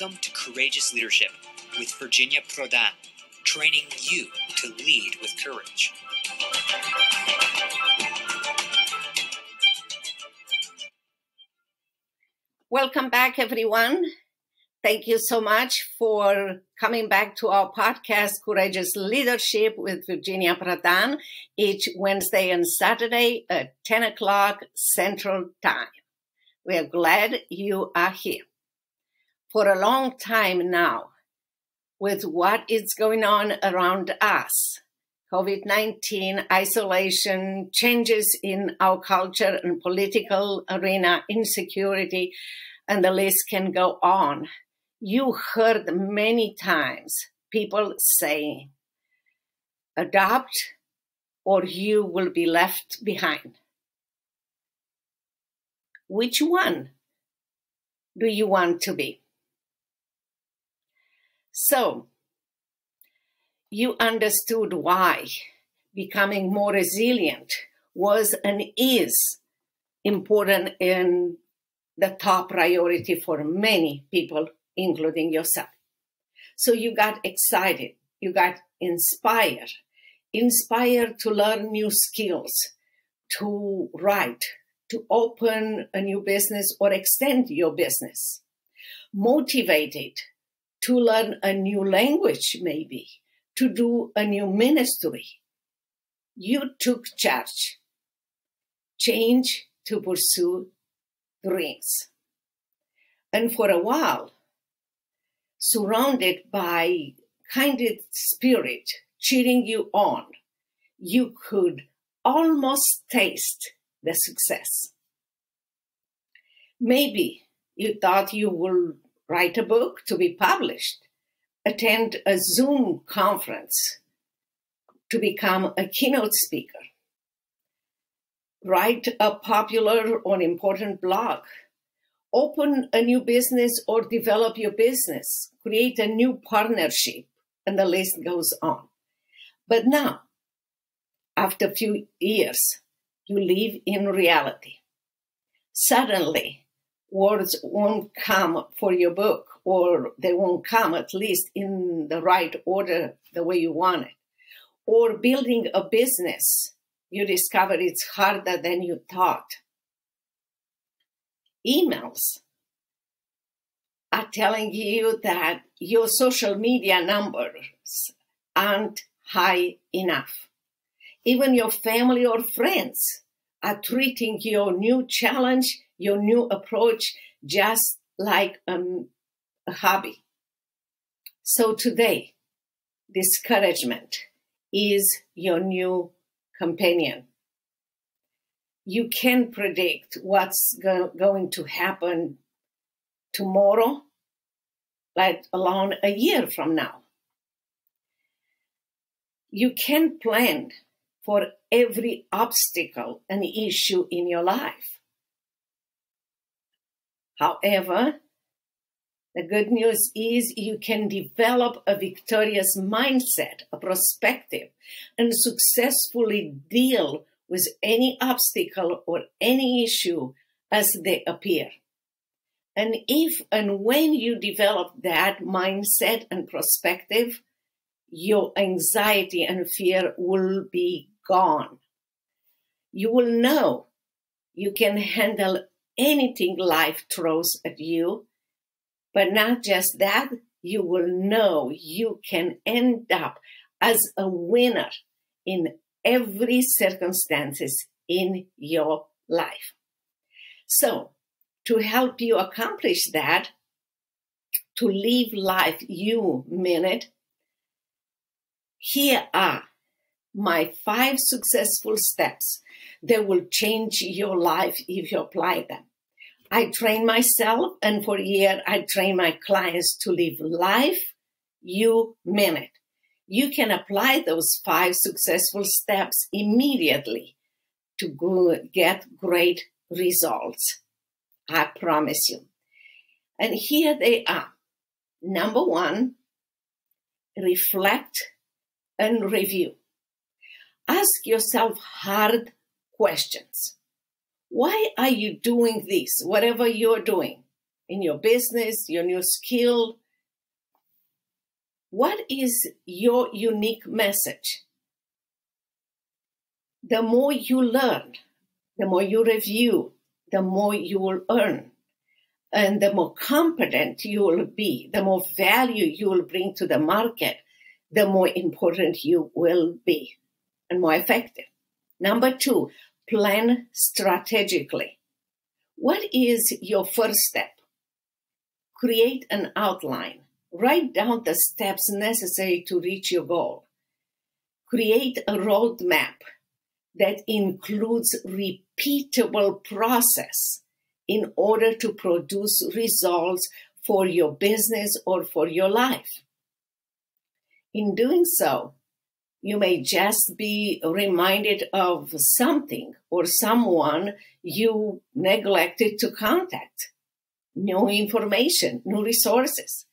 Welcome to Courageous Leadership with Virginia Prodan, training you to lead with courage. Welcome back, everyone. Thank you so much for coming back to our podcast, Courageous Leadership with Virginia Prodan, each Wednesday and Saturday at 10 o'clock Central Time. We are glad you are here. For a long time now, with what is going on around us, COVID 19, isolation, changes in our culture and political arena, insecurity, and the list can go on. You heard many times people saying, adopt or you will be left behind. Which one do you want to be? So, you understood why becoming more resilient was and is important in the top priority for many people, including yourself. So you got excited, you got inspired, inspired to learn new skills, to write, to open a new business or extend your business, motivated to learn a new language, maybe, to do a new ministry. You took charge, change to pursue dreams. And for a while, surrounded by kindred spirit cheering you on, you could almost taste the success. Maybe you thought you would write a book to be published, attend a Zoom conference to become a keynote speaker, write a popular or important blog, open a new business or develop your business, create a new partnership, and the list goes on. But now, after a few years, you live in reality. Suddenly, words won't come for your book, or they won't come at least in the right order, the way you want it. Or building a business, you discover it's harder than you thought. Emails are telling you that your social media numbers aren't high enough. Even your family or friends are treating your new challenge, your new approach, just like um, a hobby. So today, discouragement is your new companion. You can predict what's go- going to happen tomorrow, let alone a year from now. You can plan for every obstacle and issue in your life. However, the good news is you can develop a victorious mindset, a perspective, and successfully deal with any obstacle or any issue as they appear. And if and when you develop that mindset and perspective, your anxiety and fear will be gone. You will know you can handle anything life throws at you, but not just that, you will know you can end up as a winner in every circumstances in your life. So, to help you accomplish that, to live life you it, here are my five successful steps that will change your life if you apply them. I train myself and for a year I train my clients to live life you mean it. You can apply those five successful steps immediately to go get great results. I promise you. And here they are. Number one, reflect and review. Ask yourself hard questions. Why are you doing this, whatever you're doing in your business, your new skill. What is your unique message? The more you learn, the more you review, the more you will earn. And the more competent you will be, the more value you will bring to the market, the more important you will be and more effective. Number two, plan strategically. What is your first step? Create an outline. Write down the steps necessary to reach your goal. Create a roadmap that includes repeatable process in order to produce results for your business or for your life. In doing so, you may just be reminded of something or someone you neglected to contact, new information, new resources.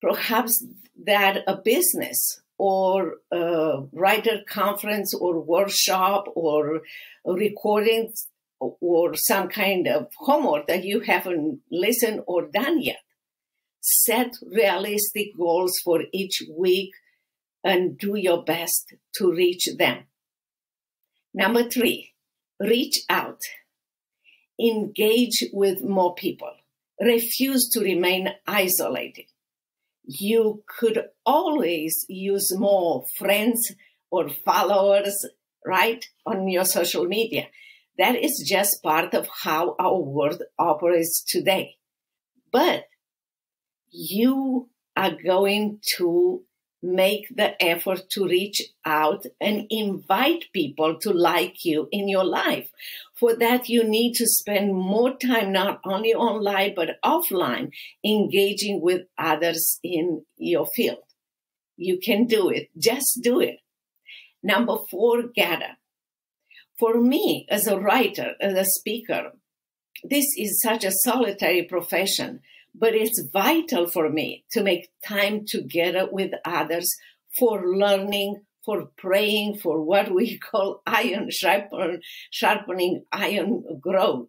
Perhaps that a business or a writer conference or workshop or recordings or some kind of homework that you haven't listened or done yet. Set realistic goals for each week and do your best to reach them. Number three, reach out. Engage with more people. Refuse to remain isolated. You could always use more friends or followers, right, on your social media. That is just part of how our world operates today. But you are going to make the effort to reach out and invite people to like you in your life. For that, you need to spend more time, not only online, but offline, engaging with others in your field. You can do it. Just do it. Number four, gather. For me, as a writer, as a speaker, this is such a solitary profession but it's vital for me to make time together with others for learning, for praying, for what we call iron sharpen, sharpening iron growth.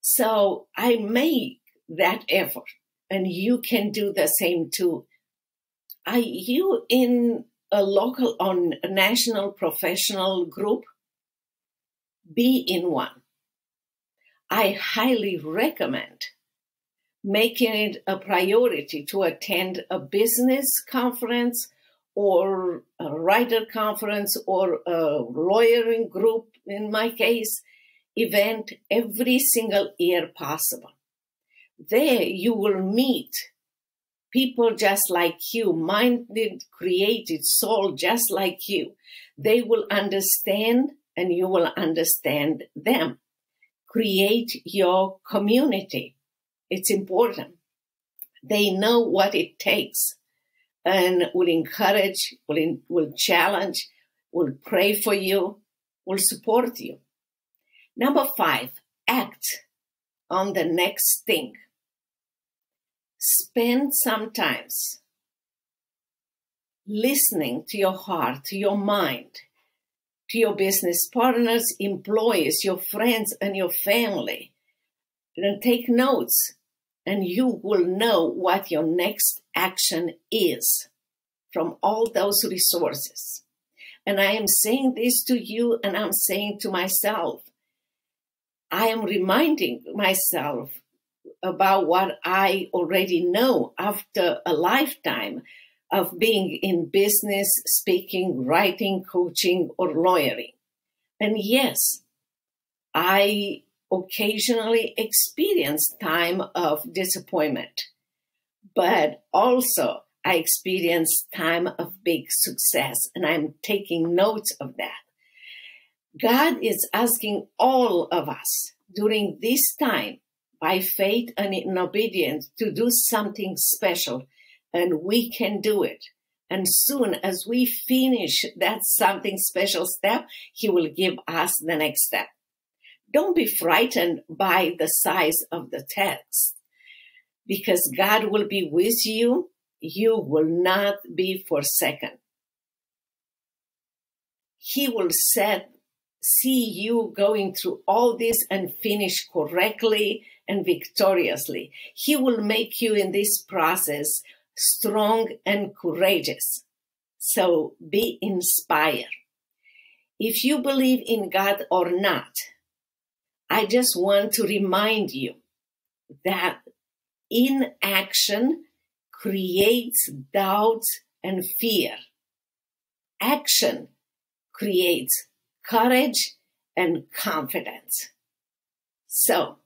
So I make that effort and you can do the same too. Are you in a local or national professional group? Be in one. I highly recommend making it a priority to attend a business conference or a writer conference or a lawyering group, in my case, event every single year possible. There you will meet people just like you, minded, created soul just like you. They will understand and you will understand them. Create your community it's important. They know what it takes and will encourage, will, will challenge, will pray for you, will support you. Number five, act on the next thing. Spend some times listening to your heart, to your mind, to your business partners, employees, your friends, and your family. And take notes and you will know what your next action is from all those resources. And I am saying this to you and I'm saying to myself. I am reminding myself about what I already know after a lifetime of being in business, speaking, writing, coaching, or lawyering. And yes, I occasionally experience time of disappointment, but also I experience time of big success, and I'm taking notes of that. God is asking all of us during this time, by faith and in obedience, to do something special, and we can do it. And soon as we finish that something special step, He will give us the next step. Don't be frightened by the size of the text because God will be with you. You will not be forsaken. He will set, see you going through all this and finish correctly and victoriously. He will make you in this process strong and courageous. So be inspired. If you believe in God or not, I just want to remind you that inaction creates doubt and fear. Action creates courage and confidence. So,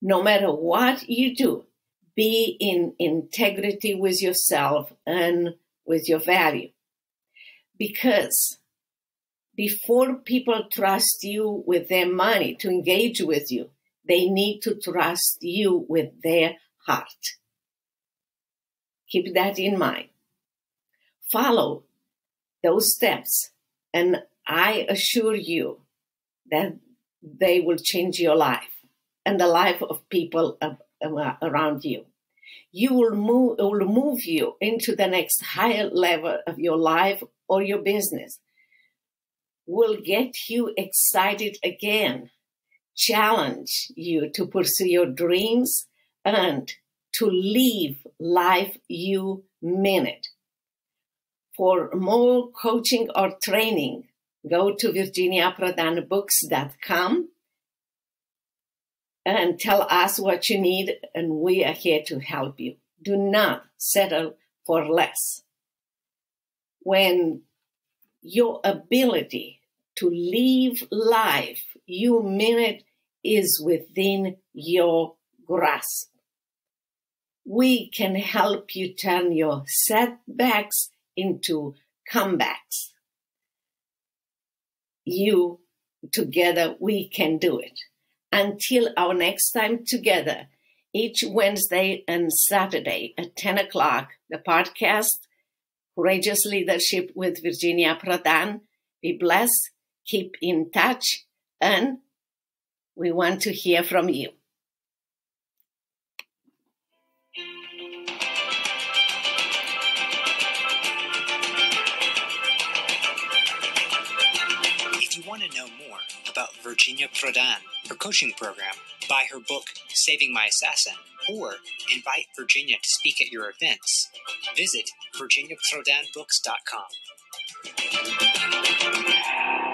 no matter what you do, be in integrity with yourself and with your value. Because before people trust you with their money to engage with you, they need to trust you with their heart. Keep that in mind. Follow those steps, and I assure you that they will change your life and the life of people around you. You will move, will move you into the next higher level of your life or your business. Will get you excited again, challenge you to pursue your dreams and to live life you mean it. For more coaching or training, go to virginiaprodanbooks.com and tell us what you need, and we are here to help you. Do not settle for less. When your ability to live life, you mean it, is within your grasp. We can help you turn your setbacks into comebacks. You together, we can do it. Until our next time together, each Wednesday and Saturday at 10 o'clock, the podcast, Courageous Leadership with Virginia Prodan. Be blessed, keep in touch, and we want to hear from you. If you want to know more about Virginia Prodan, her coaching program, buy her book, Saving My Assassin, or invite Virginia to speak at your events, visit virginiaprodanbooks.com.